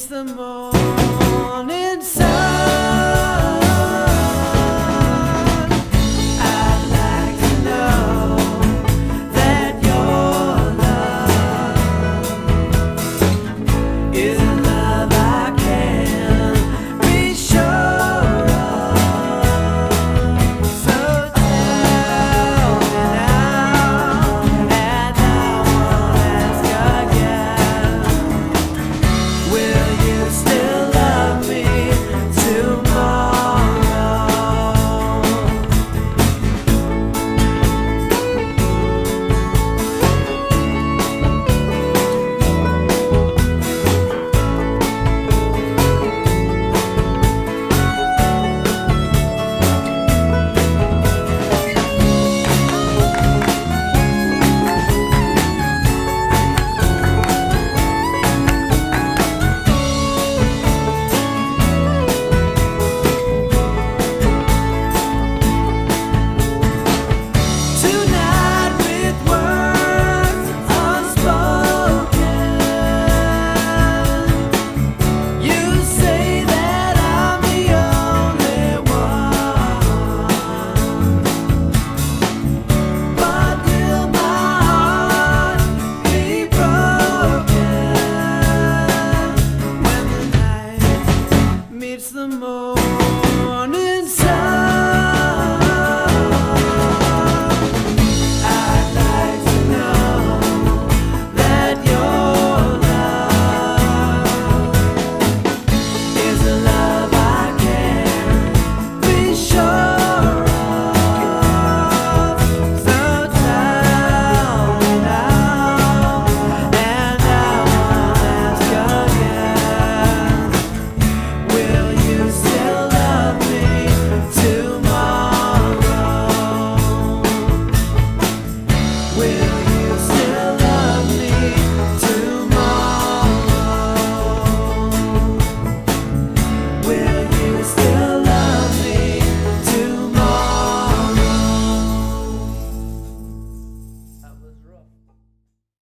It's the morning sun.